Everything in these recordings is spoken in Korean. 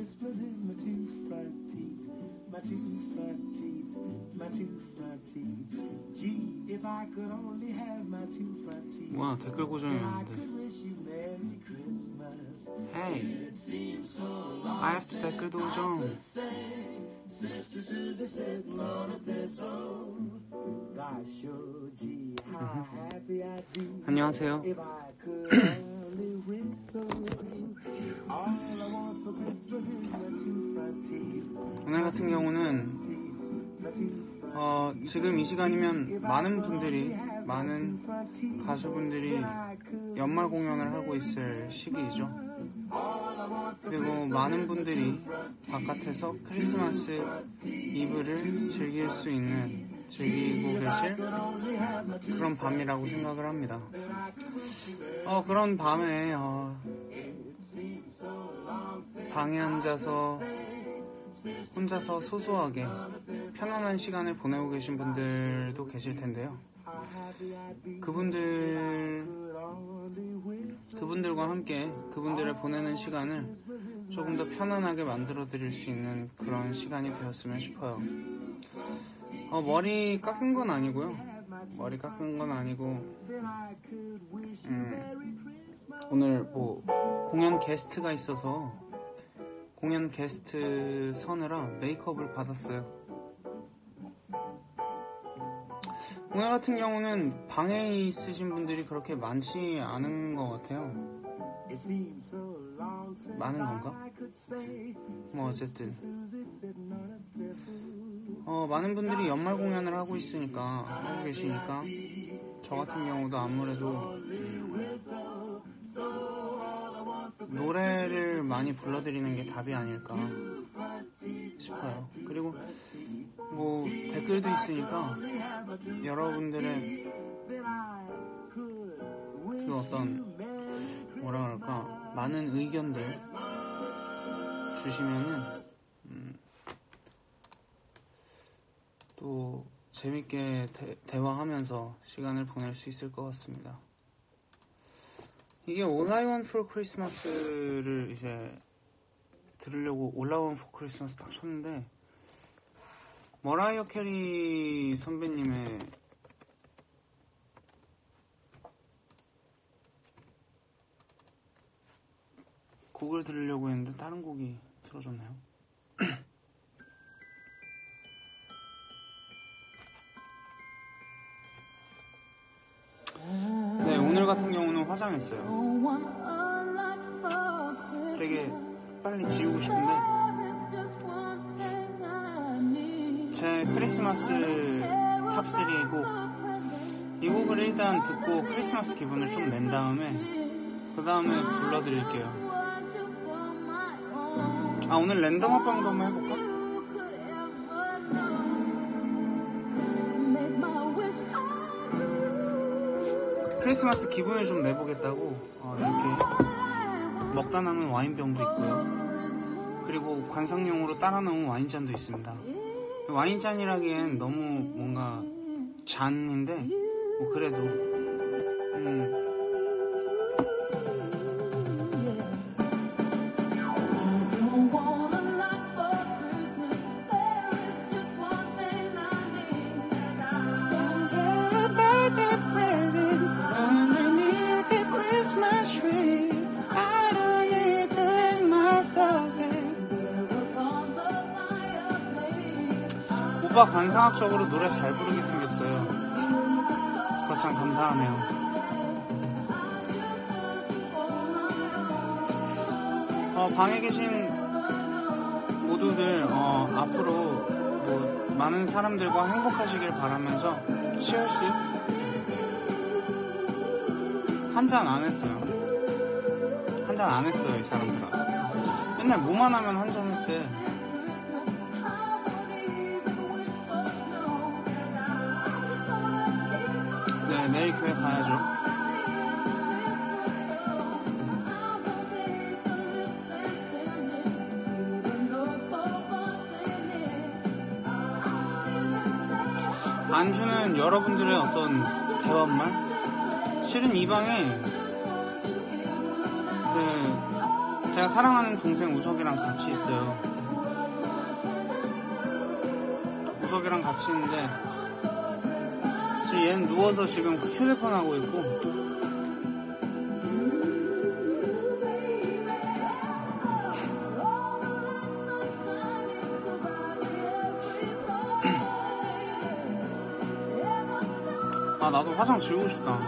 is my two front teeth, my two front teeth, my two front teeth. Gee, if I could only have my two front teeth. 뭐야 댓글 고정이 then I 왔는데 could wish you Merry Christmas. Hey It seems so long. I have to 댓글 고정 Sister Susie sitting on a thistle. Gosh, oh, gee, how happy I'd be 안녕하세요 오늘 같은 경우는 어, 지금 이 시간이면 많은 분들이 많은. 가수분들이 연말 공연을 하고 있을 시기이죠. 그리고 많은 분들이 바깥에서 크리스마스 이브를 즐길 수 있는 즐기고 계실 그런 밤이라고 생각을 합니다. 어, 그런 밤에 어, 방에 앉아서 혼자서 소소하게 편안한 시간을 보내고 계신 분들도 계실 텐데요. 그분들 그분들과 함께 그분들을 보내는 시간을 조금 더 편안하게 만들어 드릴 수 있는 그런 시간이 되었으면 싶어요. 어, 머리 깎은 건 아니고요. 머리 깎은 건 아니고 음, 오늘 뭐 공연 게스트가 있어서 공연 게스트 서느라 메이크업을 받았어요. 오늘 같은 경우는 방에 있으신 분들이 그렇게 많지 않은 것 같아요. 많은 건가? 뭐 어쨌든 어, 많은 분들이 연말 공연을 하고 있으니까 하고 계시니까 저 같은 경우도 아무래도 노래를 많이 불러드리는 게 답이 아닐까 싶어요. 그리고 뭐 댓글도 있으니까 여러분들의 그 어떤 뭐라 그럴까 많은 의견들 주시면은 음, 또 재밌게 대, 대화하면서 시간을 보낼 수 있을 것 같습니다. 이게 All I Christmas를 이제 들으려고 All I Want for 딱 쳤는데 머라이어 캐리 선배님의 곡을 들으려고 했는데 다른 곡이 틀어졌나요? 네, 오늘 같은 경우는 화장했어요. 되게 빨리 지우고 싶은데 제 크리스마스 탑3의 곡. 이 곡을 일단 듣고 크리스마스 기분을 좀 낸 다음에 그 다음에 불러드릴게요. 아 오늘 랜덤 합방도 한번 해볼까? 크리스마스 기분을 좀 내보겠다고 어, 이렇게 먹다 남은 와인병도 있고요. 그리고 관상용으로 따라 놓은 와인잔도 있습니다. 와인잔이라기엔 너무 뭔가 잔인데 뭐 그래도 오빠 관상학적으로 노래 잘 부르게 생겼어요. 거참 감사하네요. 어, 방에 계신 모두들 어, 앞으로 뭐 많은 사람들과 행복하시길 바라면서 치얼스 한 잔 안 했어요. 한 잔 안 했어요 이 사람들아. 맨날 뭐만 하면 한잔 했대. 여러분들의 어떤 대화말? 실은 이 방에 그 제가 사랑하는 동생 우석이랑 같이 있어요. 우석이랑 같이 있는데 지금 얘는 누워서 지금 휴대폰 하고 있고 화장 지우고 싶다.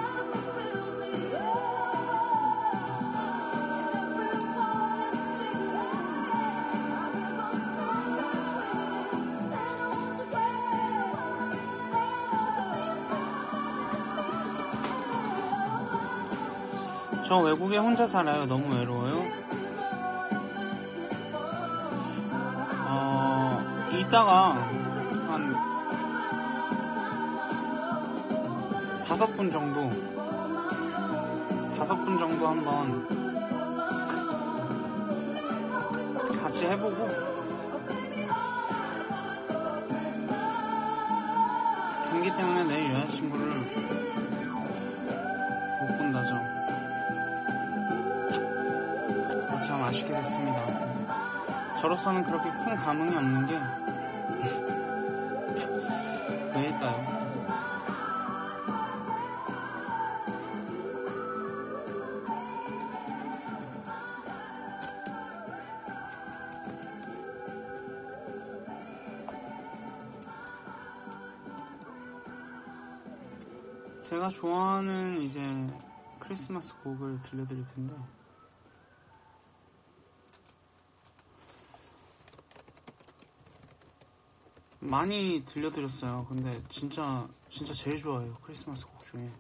저 외국에 혼자 살아요. 너무 외로워요. 어, 이따가 다섯 분 정도, 다섯 분 정도 한번 같이 해보고 감기 때문에 내 여자친구를 못 본다죠. 참 아쉽게 됐습니다. 저로서는 그렇게 큰 감흥이 없는 게 제가 좋아하는 이제 크리스마스 곡을 들려드릴 텐데 많이 들려드렸어요. 근데 진짜 진짜 제일 좋아해요. 크리스마스 곡 중에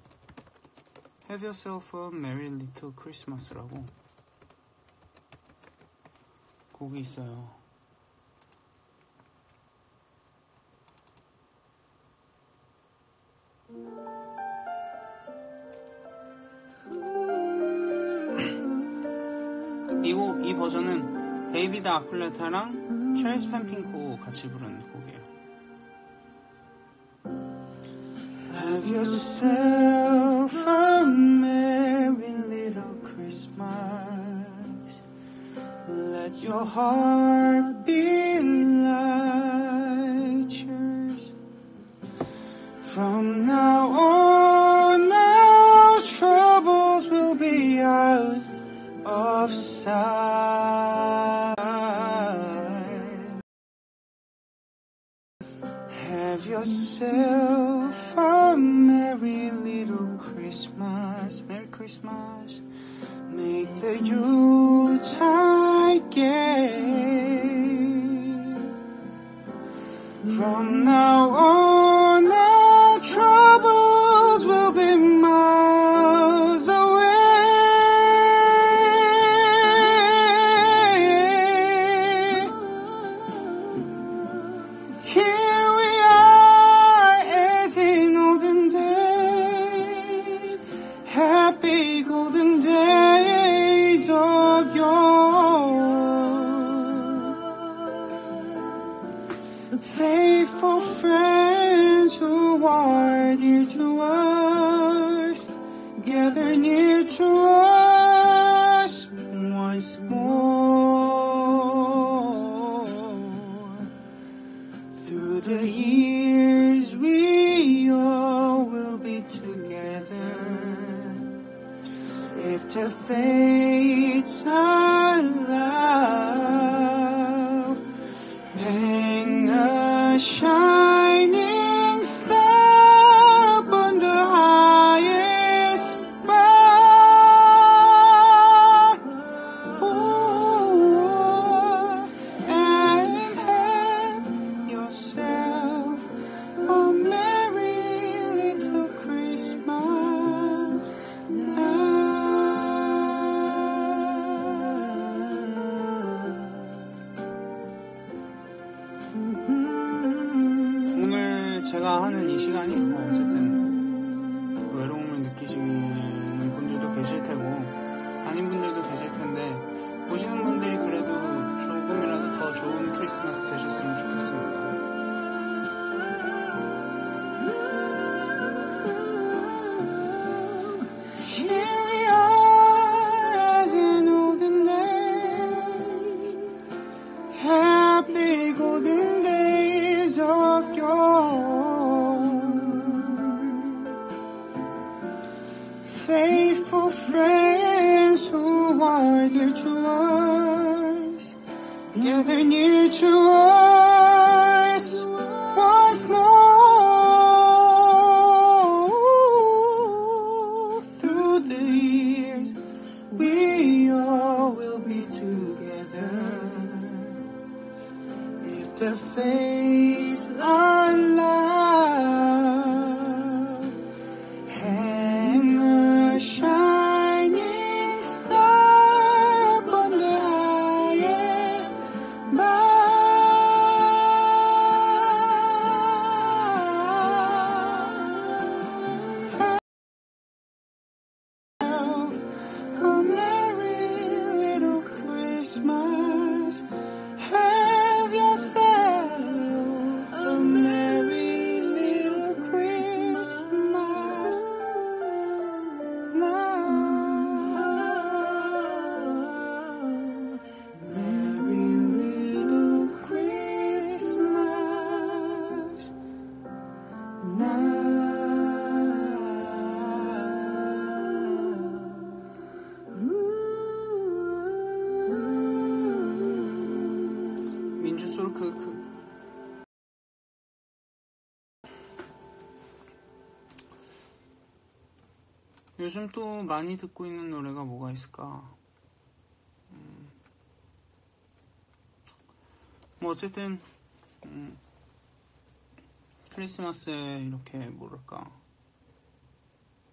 Have Yourself a Merry Little Christmas라고 곡이 있어요. 버전은 데이비드 아쿨레타랑 찰스 펜핑코 같이 부른 곡이에요. Have yourself a merry little Christmas. Let your heart be gather near to 요즘 또 많이 듣고 있는 노래가 뭐가 있을까? 음. 뭐 어쨌든 음, 크리스마스에 이렇게 뭐랄까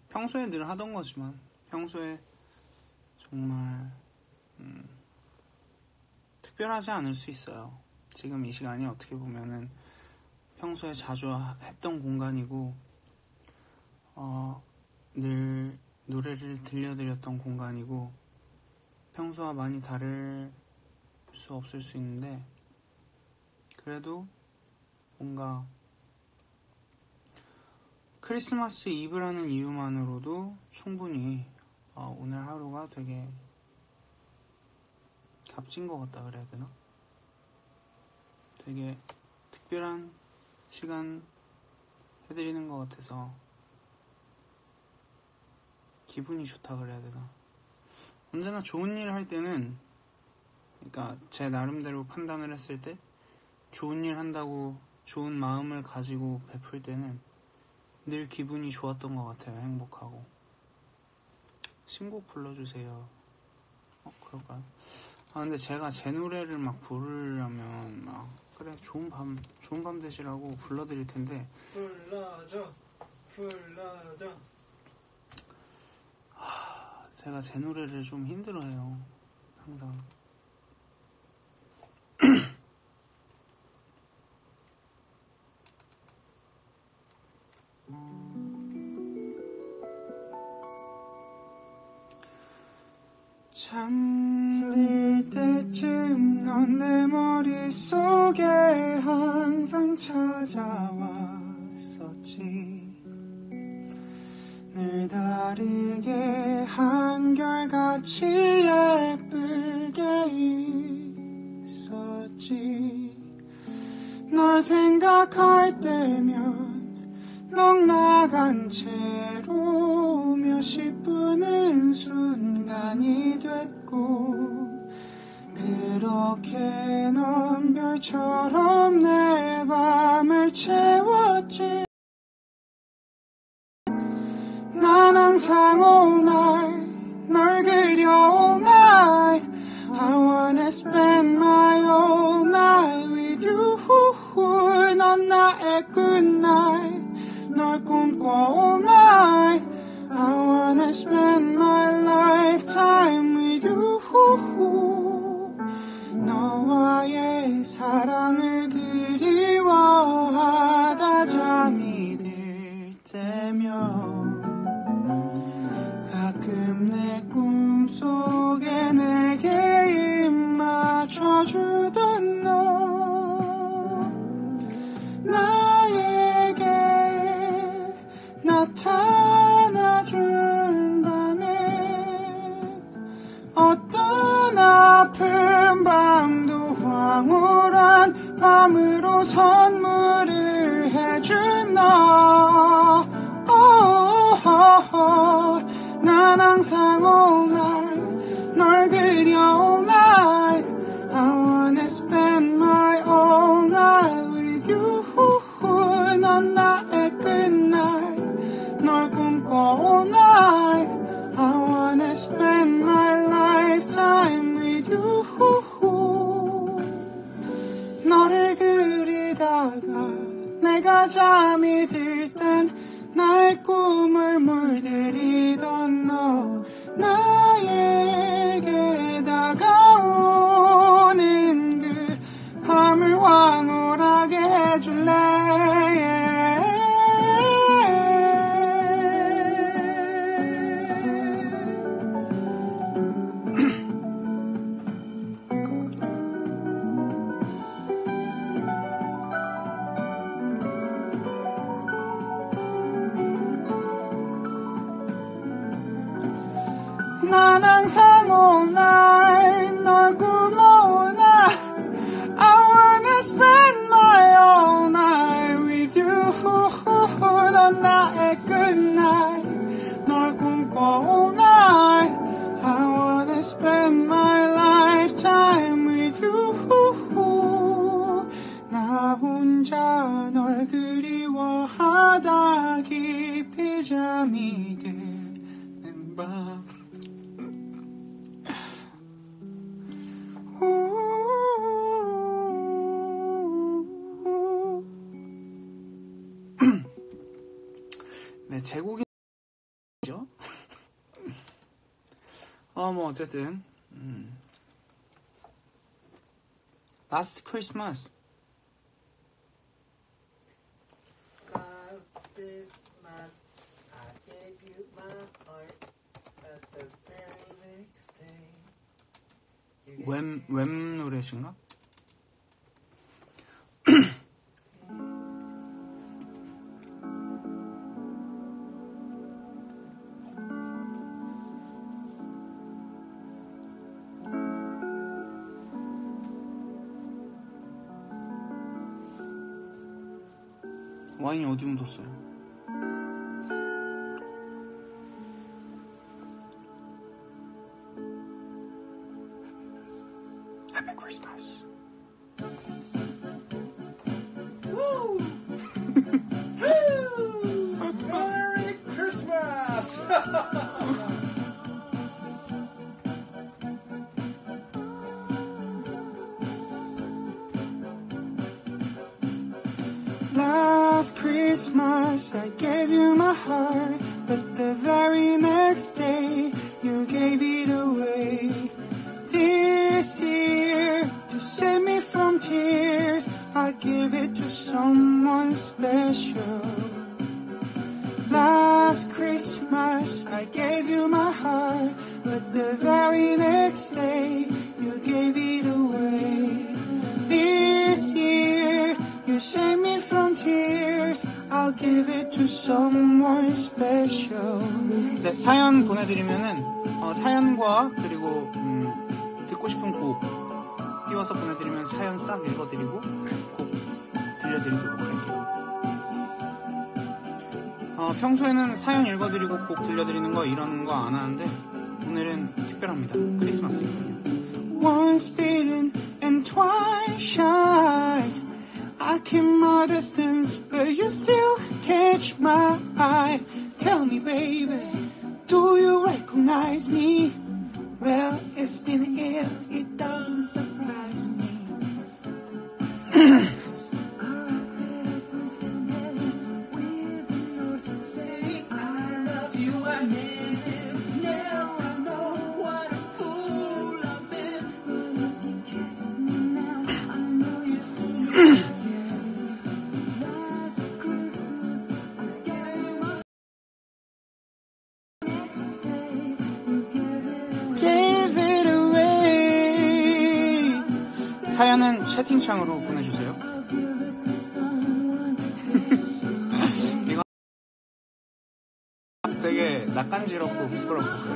평소에 늘 하던 거지만 평소에 정말 음, 특별하지 않을 수 있어요. 지금 이 시간이 어떻게 보면은 평소에 자주 하- 했던 공간이고 어, 늘 노래를 들려드렸던 공간이고 평소와 많이 다를 수 없을 수 있는데 그래도 뭔가 크리스마스 이브라는 이유만으로도 충분히 어, 오늘 하루가 되게 값진 것 같다 그래야 되나? 되게 특별한 시간 해드리는 것 같아서 기분이 좋다 그래야 되나? 언제나 좋은 일 할 때는 그러니까 제 나름대로 판단을 했을 때 좋은 일 한다고 좋은 마음을 가지고 베풀 때는 늘 기분이 좋았던 것 같아요. 행복하고. 신곡 불러주세요. 어, 그럴까요? 아, 근데 제가 제 노래를 막 부르려면 막, 그래, 좋은 밤, 좋은 밤 되시라고 불러드릴 텐데, 불러줘 불러줘 제가 제 노래를 좀 힘들어해요. 항상. 잠들 때쯤 넌 내 머릿속 all night, Margaret all night. I wanna spend my all night with you. not 넌 나의 끝날, 널 꿈꿔 all night. I wanna spend my lifetime with you. 너를 그리다가 내가 잠이 들 제곡이죠. 어, 뭐, 어쨌든, 음. Last Christmas. Last Christmas, I gave you my heart, but the very next day, 웹, 웹 노래신가? 와인이 어디 묻었어요? Someone special. 네, 사연 보내드리면은 어, 사연과 그리고 음, 듣고 싶은 곡 띄워서 보내드리면 사연 싹 읽어드리고 곡 들려드리도록 할게요. 어, 평소에는 사연 읽어드리고 곡 들려드리는 거 이런 거 안 하는데 오늘은 특별합니다. 크리스마스니까요. Once bitten and twice shy. I keep my distance, but you still catch my eye. Tell me, baby, do you recognize me? Well, it's been a year, it doesn't surprise me. 채팅창으로 보내주세요. 이거 되게 낯간지럽고 부끄럽고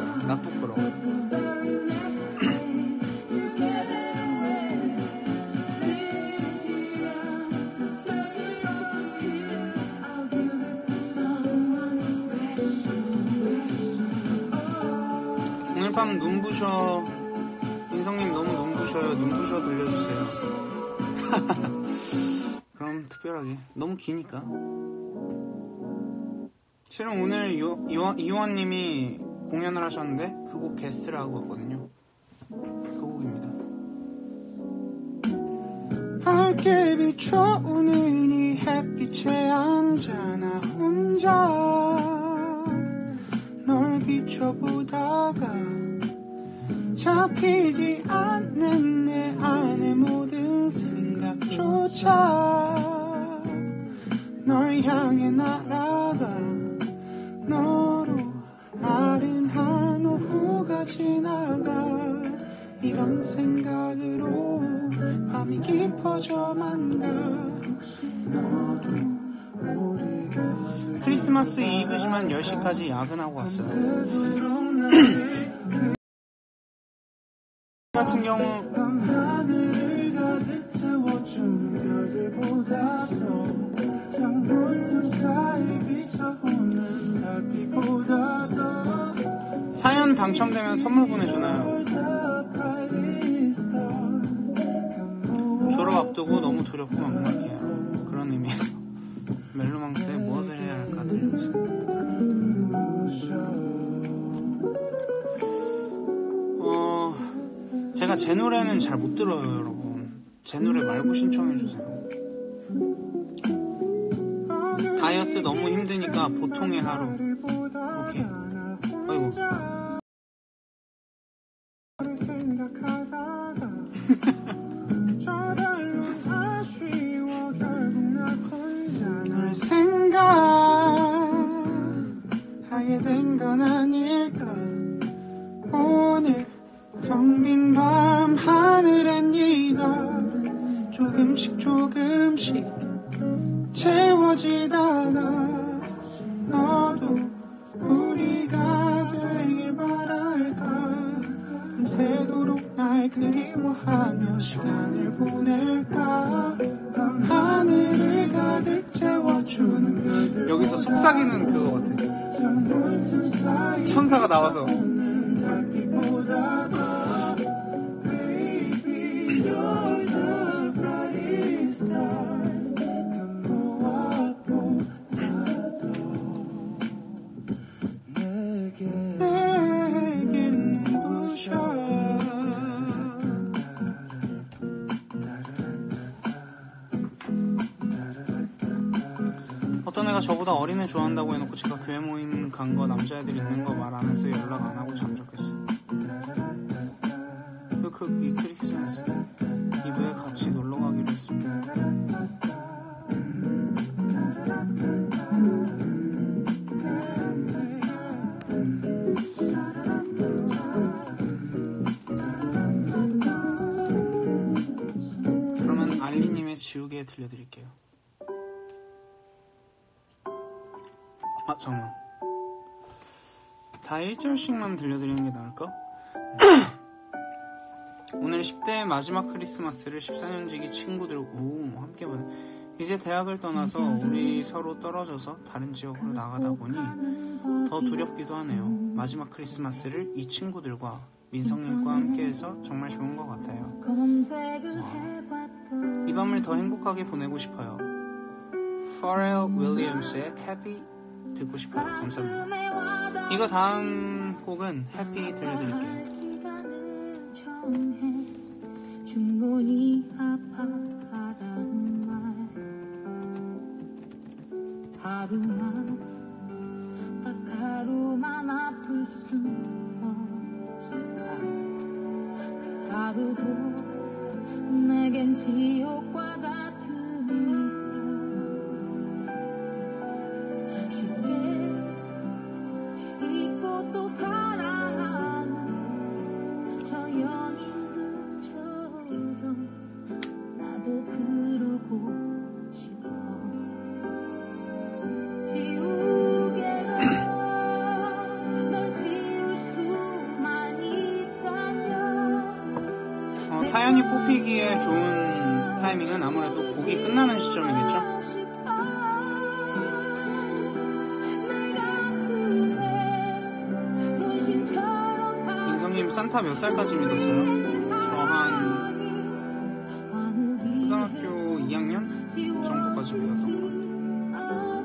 기니까. 실은 오늘 이원님이 공연을 하셨는데 그 곡 게스트를 하고 왔거든요. 그 곡입니다. 밝게 비춰오는 이 햇빛에 앉아 나 혼자 널 비춰보다가 잡히지 않는 내 안의 모든 생각조차 널 향해 날아가 너로 나른한 오후가 지나가 이런 생각으로 밤이 깊어져만 가 크리스마스 이브지만 10시까지 야근하고 왔어요 당첨되면 선물 보내주나요? 졸업 앞두고 너무 두렵고 막막해요. 그런 의미에서 멜로망스에 무엇을 해야 할까 들려주세요. 어, 제가 제 노래는 잘 못 들어요, 여러분. 제 노래 말고 신청해주세요. 다이어트 너무 힘드니까 보통의 하루. 오케이. 아이고. 생각 남자애들 있는 거 말 안 해서 연락 안 하고 잠적했어 1절씩만 들려드리는 게 나을까? 오늘 10대 마지막 크리스마스를 14년지기 친구들 오 함께 보내. 이제 대학을 떠나서 우리 서로 떨어져서 다른 지역으로 나가다 보니 더 두렵기도 하네요. 마지막 크리스마스를 이 친구들과 민성님과 함께해서 정말 좋은 것 같아요. 이 밤을 더 행복하게 보내고 싶어요. Pharrell Williams의 Happy 듣고 싶어요. 감사합니다. 이거 다음 곡은 Happy 들려드릴게요. 충분히 아파하란 말 하루만 딱 하루만 아플 수 없을까 그 하루도 내겐 지옥과 같으 산타 몇 살까지 믿었어요? 저 한 초등학교 2학년 정도까지 믿었던 것 같아요.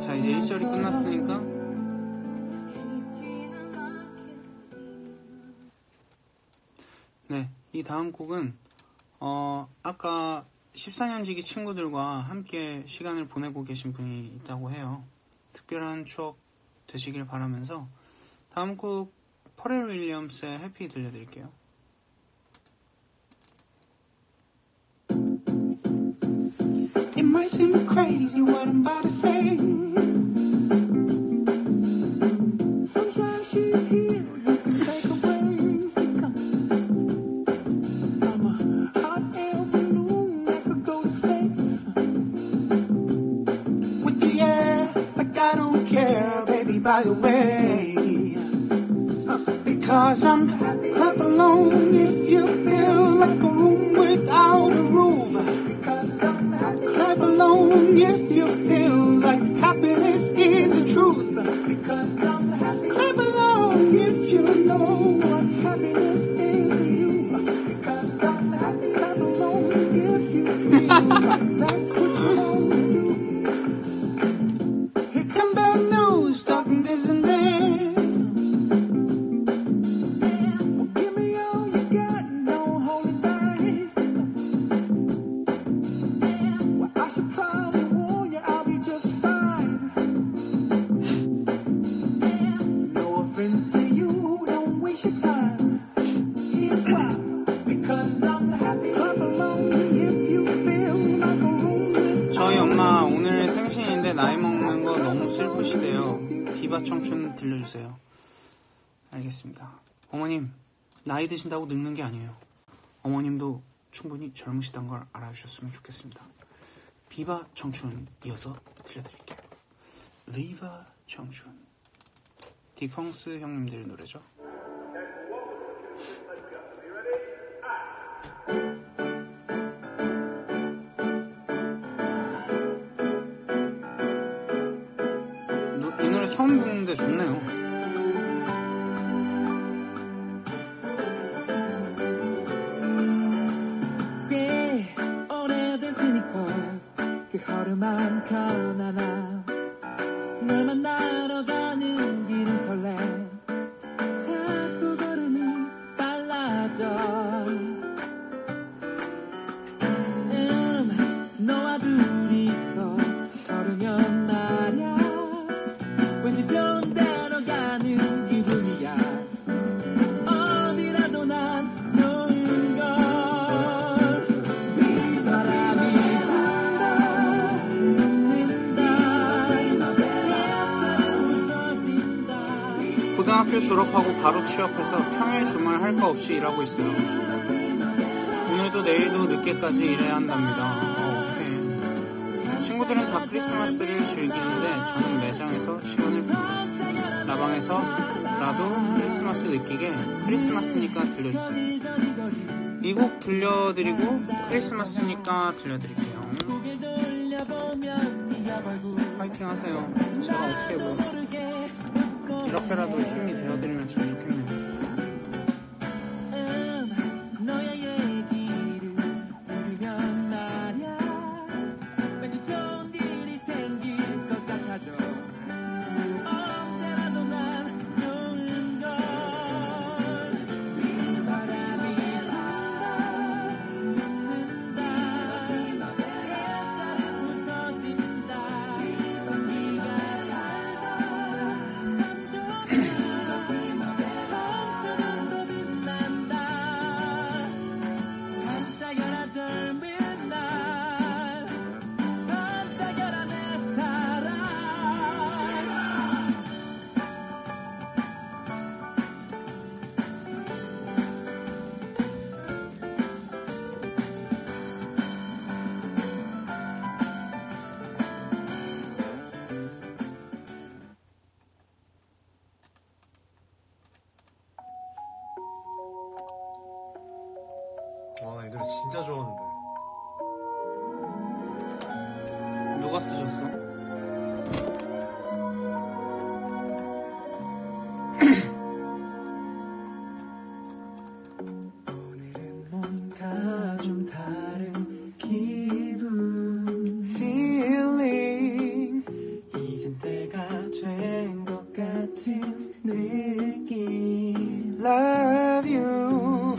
자 이제 1절이 끝났으니까 쉽지는 않게 네, 이 다음 곡은 어, 아까 14년지기 친구들과 함께 시간을 보내고 계신 분이 있다고 해요. 특별한 추억 되시길 바라면서 다음 곡 퍼렐 윌리엄스의 해피 들려드릴게요. Because I'm clap alone if you feel like a room without a roof. Clap along if you feel like happiness is the truth. Because I'm happy. 비바 청춘 들려주세요. 알겠습니다. 어머님, 나이 드신다고 늙는 게 아니에요. 어머님도 충분히 젊으시단 걸 알아주셨으면 좋겠습니다. 비바 청춘 이어서 들려드릴게요. 비바 청춘. 디펑스 형님들 노래죠. 처음 듣는데 좋네요. 그 하루만 가나나 졸업하고 바로 취업해서 평일 주말 할 거 없이 일하고 있어요. 오늘도 내일도 늦게까지 일해야 한답니다. 어. 친구들은 다 크리스마스를 즐기는데 저는 매장에서 시간을 보내요. 라방에서 라도 크리스마스 느끼게 크리스마스니까 들려주세요. 이 곡 들려드리고 크리스마스니까 들려드릴게요. 파이팅 하세요. 제가 어떻게 뭐 이렇게라도 힘이 되어드리면 참 좋겠네요. Love you.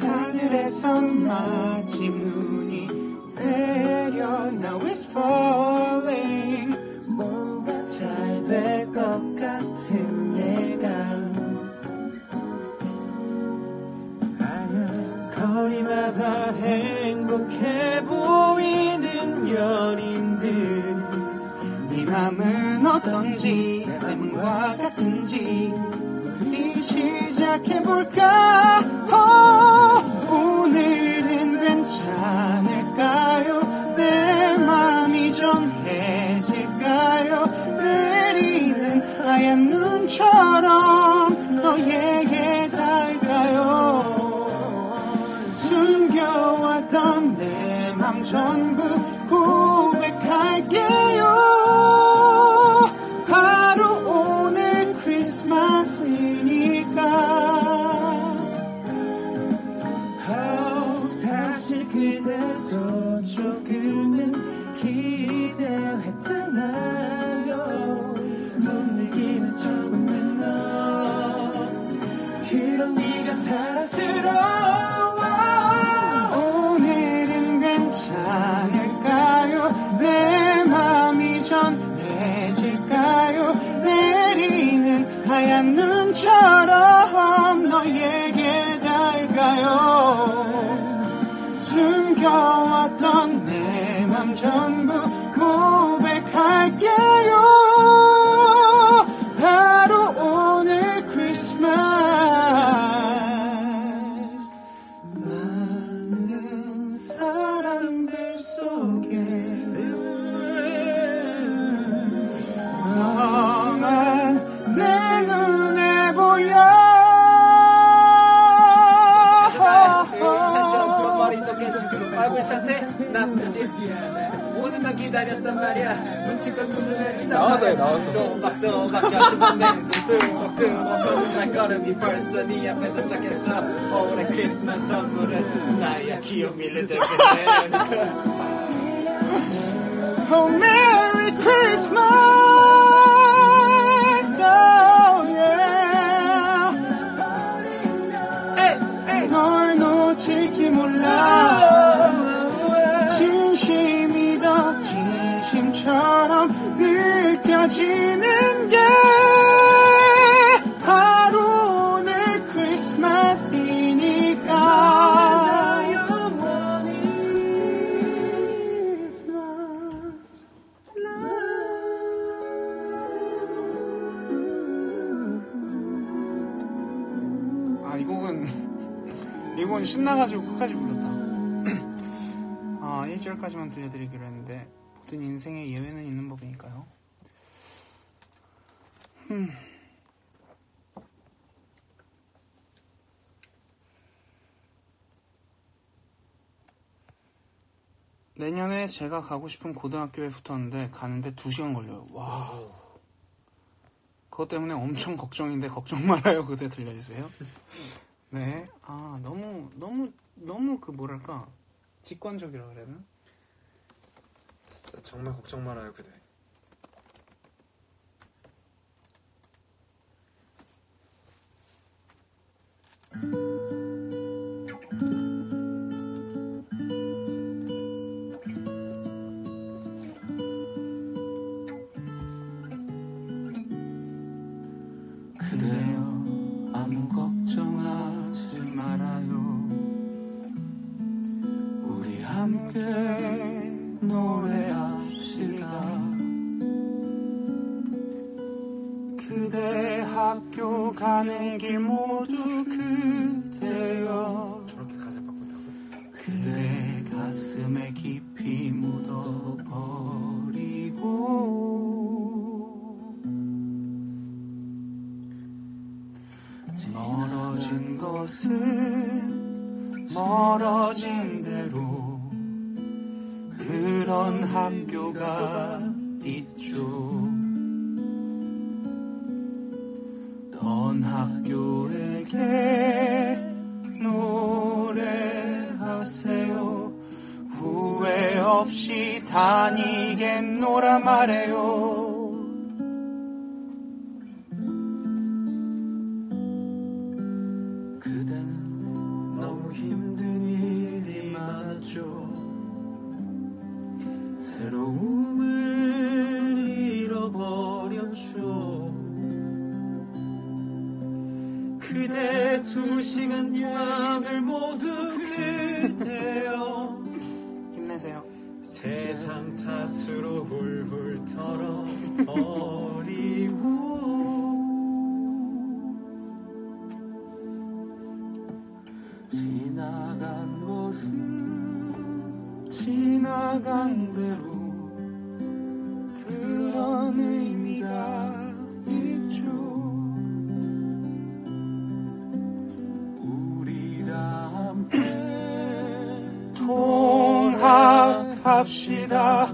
하늘에서 마침 눈이 내려 Now it's falling. 뭔가 잘 될 것 같은 예감. 거리마다 행복해 보이는 연인들. 네 맘은 어떤지 내 맘과 같은지 시작해볼까? 어, 오늘은 괜찮을까요? 내 맘이 전해질까요? 내리는 하얀 눈처럼 너에게 닿을까요? 숨겨왔던 내 맘 전부 기다렸단 말이야 눈치껏 눈을 나와서요, 나와서. 뜨먹뜨먹 거는 발걸음이 벌써 네 앞에 도착했어. 올해 크리스마스 선물은 나야 기억 밀리들 Merry 음. 내년에 제가 가고 싶은 고등학교에 붙었는데 가는데 2시간 걸려요. 와. 그것 때문에 엄청 걱정인데 걱정 말아요. 그대 들려주세요. 네. 아, 너무, 너무, 너무 그 뭐랄까. 직관적이라 그래야 되나? 진짜 정말 걱정 말아요 그대. 그 두 시간 동안을 모두 그대여 힘내세요. 세상 탓으로 훌훌 털어 버리고 지나간 곳은 지나간 대로 합합시다.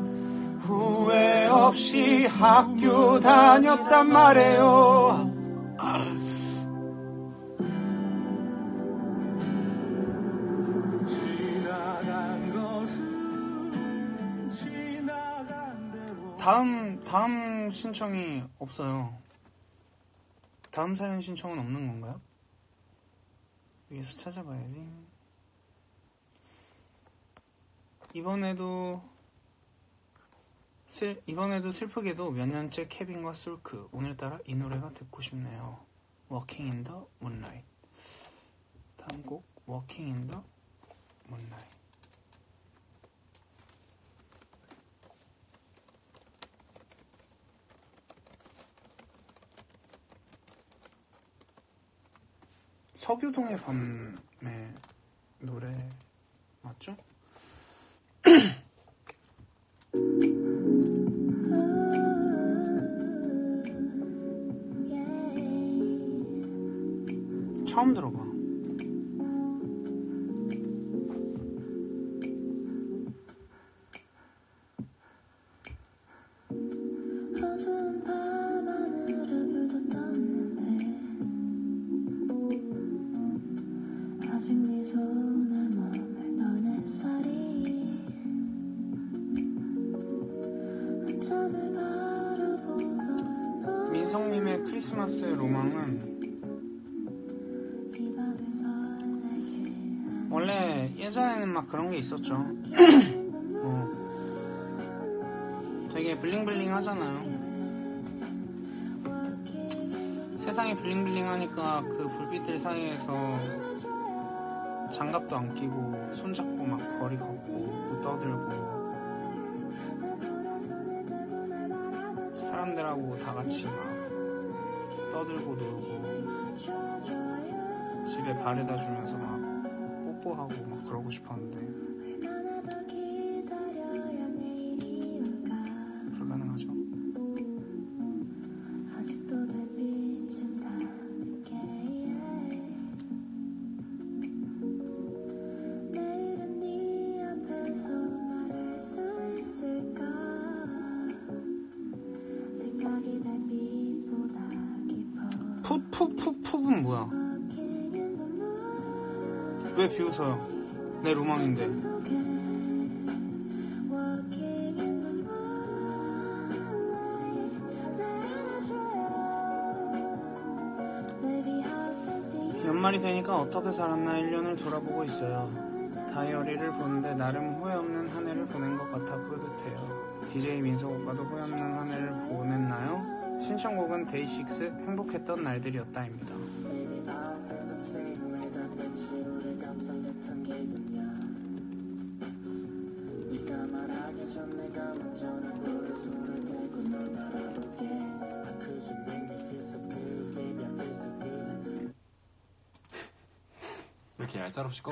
후회 없이 학교 다녔단 말이에요. 다음 다음 신청이 없어요. 다음 사연 신청은 없는 건가요? 위에서 찾아봐야지. 이번에도 슬 이번에도 슬프게도 몇 년째 케빈과 솔크 오늘따라 이 노래가 듣고 싶네요. Walking in the Moonlight. 다음 곡 Walking in the Moonlight. 서교동의 밤의 노래 맞죠? 처음 들어봐. 게 있었죠. 어, 되게 블링블링 하잖아요. 세상이 블링블링 하니까 그 불빛들 사이에서 장갑도 안 끼고 손잡고 막 거리 걷고 뭐 떠들고 사람들하고 다 같이 막 떠들고 놀고 집에 바래다 주면서 막 뽀뽀하고 막 그러고 싶었는데 내 로망인데. 연말이 되니까 어떻게 살았나 1년을 돌아보고 있어요. 다이어리를 보는데 나름 후회 없는 한 해를 보낸 것 같아 뿌듯해요. DJ 민석 오빠도 후회 없는 한 해를 보냈나요? 신청곡은 데이식스 행복했던 날들이었다입니다. 짤없이 거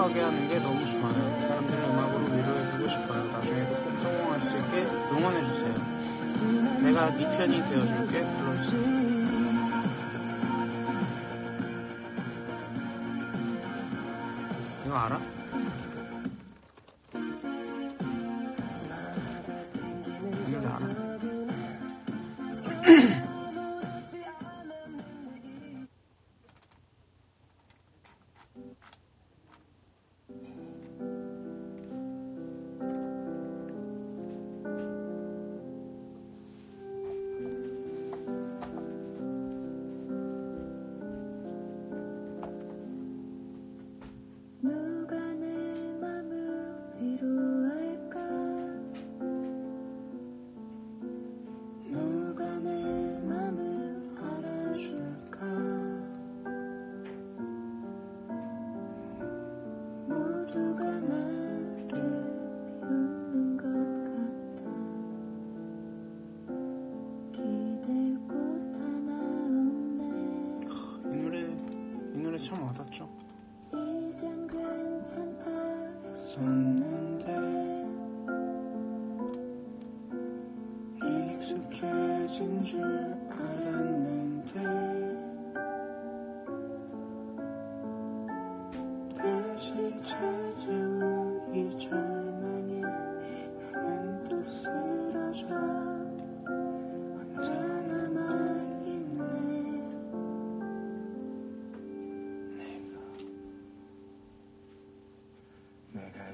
행복하게 하는 게 너무 좋아요. 사람들이 음악으로 위로해주고 싶어요. 나중에도 꼭 성공할 수 있게 응원해주세요. 내가 네 편이 되어줄게 불러주세요. 이거 알아?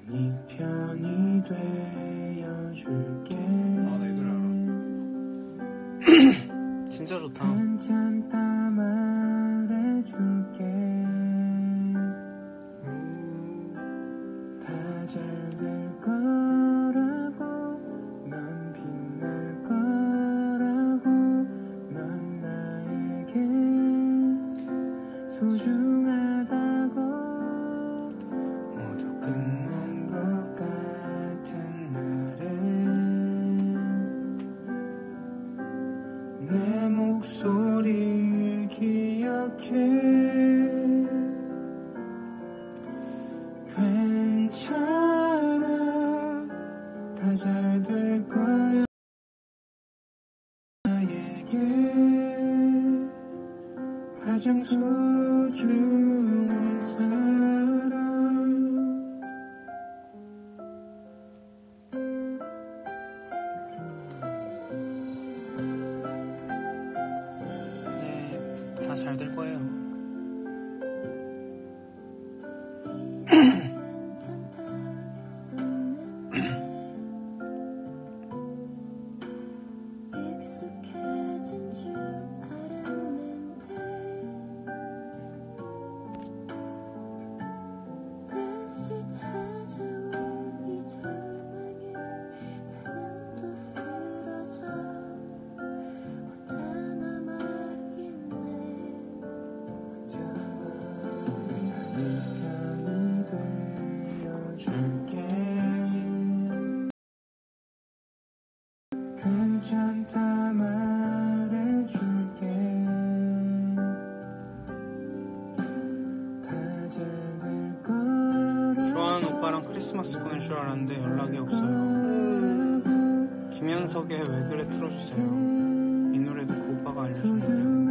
네 편이 되어줄게. 아, 진짜 좋다. 크리스마스 보낼 줄 알았는데 연락이 없어요. 김현석의 왜 그래 틀어주세요. 이 노래도 그 오빠가 알려준 노래.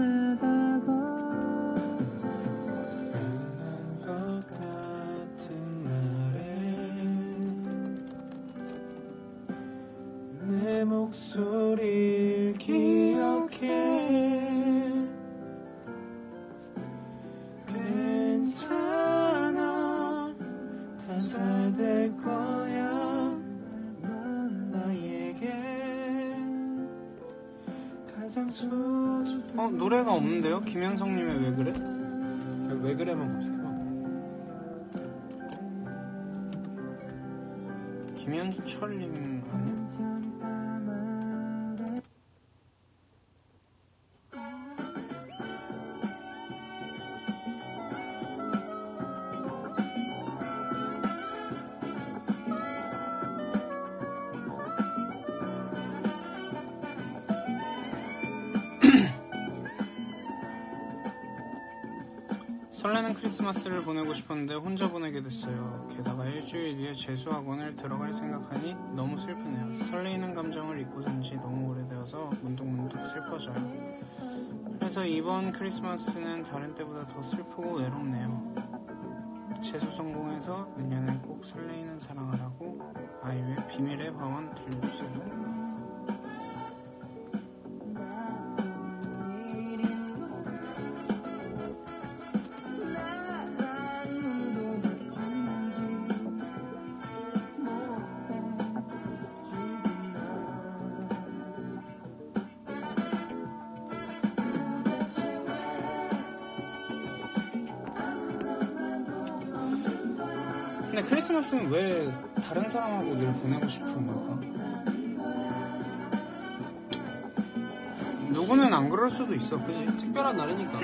김현성님의 왜 그래? 왜 그래만 검색해봐. 김현철님 크리스마스를 보내고 싶었는데 혼자 보내게 됐어요. 게다가 일주일 뒤에 재수학원을 들어갈 생각하니 너무 슬프네요. 설레이는 감정을 잊고 산 지 너무 오래되어서 문득문득 슬퍼져요. 그래서 이번 크리스마스는 다른 때보다 더 슬프고 외롭네요. 재수 성공해서 내년엔 꼭 설레이는 사랑을 하고 아이유의 비밀의 화원 들려주세요. 크리스마스는 왜 다른 사람하고 늘 보내고 싶은 걸까? 누구는 안 그럴 수도 있어, 그지? 특별한 날이니까.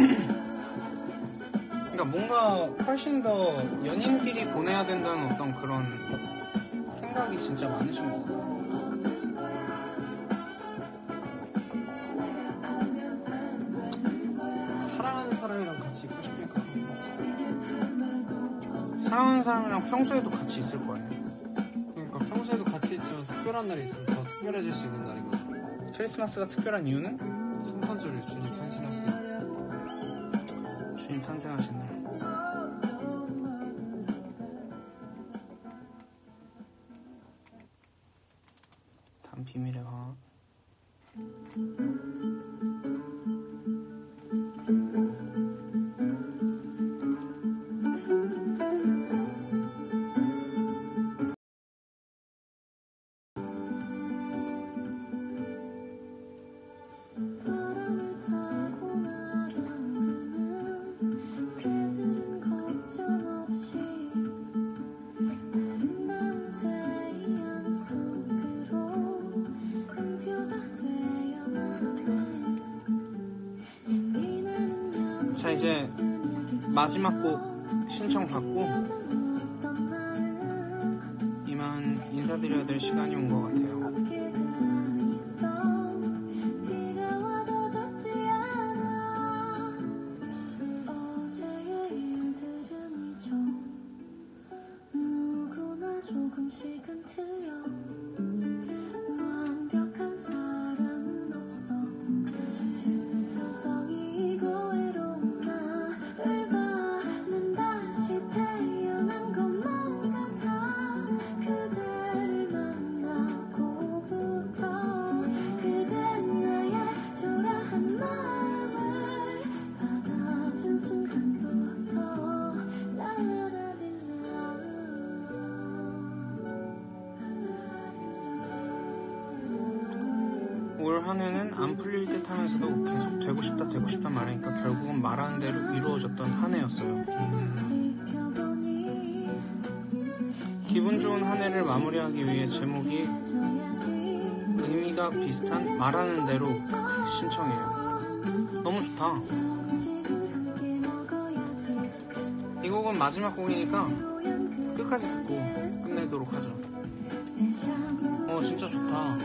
그러니까 뭔가 훨씬 더 연인끼리 보내야 된다는 어떤 그런 생각이 진짜 많으신 것 같아요. 사랑하는 사람이랑 평소에도 같이 있을 거 아니야. 그러니까 평소에도 같이 있지만 특별한 날이 있으면 더 특별해질 수 있는 날인 거죠. 크리스마스가 특별한 이유는 성탄절이 주님 탄신하신 주님 탄생하신 날. 이제 마지막 곡 신청 받고 이만 인사드려야 될 시간이 온 것 같아요. 마지막 곡이니까 끝까지 듣고 끝내도록 하죠. 어, 진짜 좋다.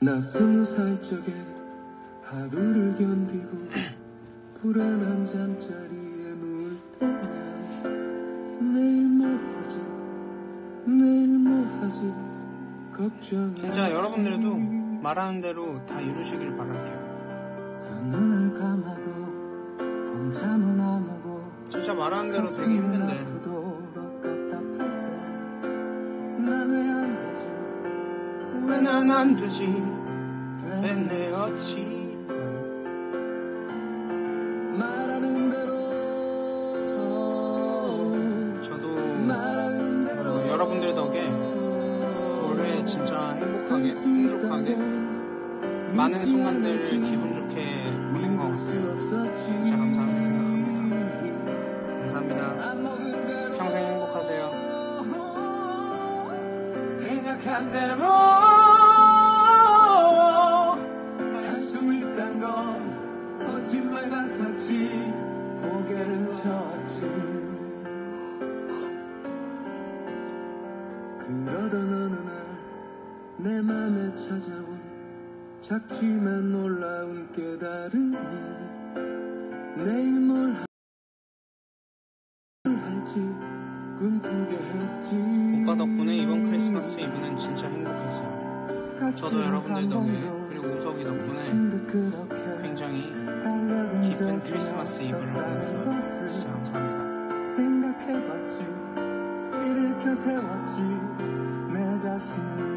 나 스무 살 적에 하루를 견디고 불안한 잠자리에 누울 때 진짜 여러분들도 말하는 대로 다 이루시길 바랄게요. 진짜 말하는 대로 되게 힘든데 왜 난 안 되지? 왜 내 어찌? 많은 순간들을 기분 좋게 보낸 것 같아요. 진짜 감사하게 생각합니다. 감사합니다. 평생 행복하세요. 생각한 대로 저도 여러분들 덕에 그리고 우석이 덕분에 굉장히 깊은 크리스마스 이브를 보냈어요. 진짜 감사합니다. 생각해봤지 일으켜 세웠지 내 자신을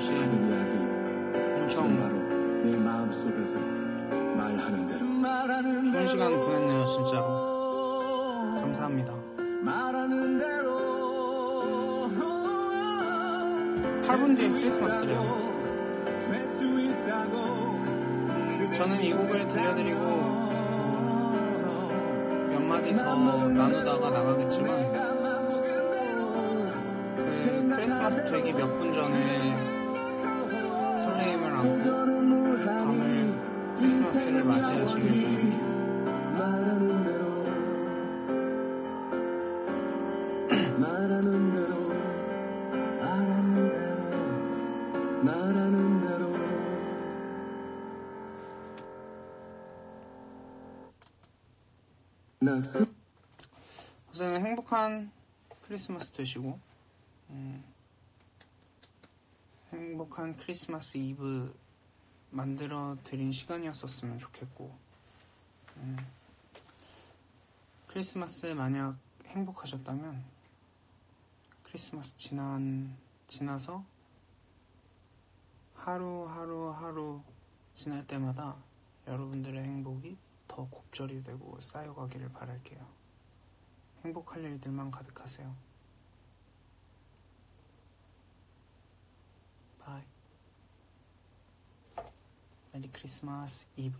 불평 하나도 없이 하는 이야기. 바로 내 마음속에서 말하는 대로. 좋은 시간 보냈네요 진짜로. 감사합니다. 말하는 대로. 8분 뒤에 크리스마스래요. 저는 이 곡을 들려드리고 몇 마디 더 나누다가 나가겠지만 그 크리스마스 되기 몇 분 전에 밤을 크리스마스를 바랍니다 말하는 대로 말하는 대로 말하는 대로 말하는 대로 나 스- 우선 행복한 크리스마스 되시고 음, 행복한 크리스마스 이브 만들어 드린 시간이었었으면 좋겠고 음, 크리스마스에 만약 행복하셨다면 크리스마스 지난 지나서 하루 하루 하루 지날 때마다 여러분들의 행복이 더 곱절이 되고 쌓여가기를 바랄게요. 행복할 일들만 가득하세요. Merry Christmas Eve